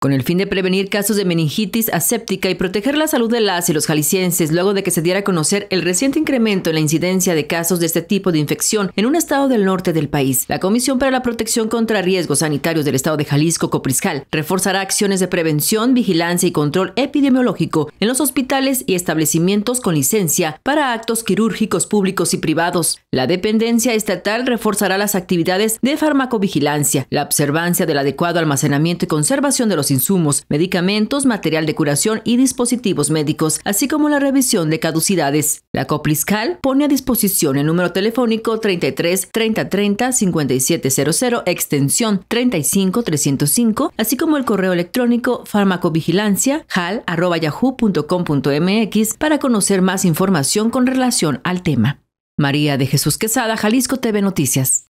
con el fin de prevenir casos de meningitis aséptica y proteger la salud de las y los jaliscienses luego de que se diera a conocer el reciente incremento en la incidencia de casos de este tipo de infección en un estado del norte del país. La Comisión para la Protección contra Riesgos Sanitarios del Estado de Jalisco, Copriscal, reforzará acciones de prevención, vigilancia y control epidemiológico en los hospitales y establecimientos con licencia para actos quirúrgicos públicos y privados. La dependencia estatal reforzará las actividades de farmacovigilancia, la observancia del adecuado almacenamiento y conservación de los insumos, medicamentos, material de curación y dispositivos médicos, así como la revisión de caducidades. La Copliscal pone a disposición el número telefónico 33 30 30 5700 extensión 35 305, así como el correo electrónico farmacovigilancia hal@yahoo.com.mx para conocer más información con relación al tema. María de Jesús Quesada, Jalisco TV Noticias.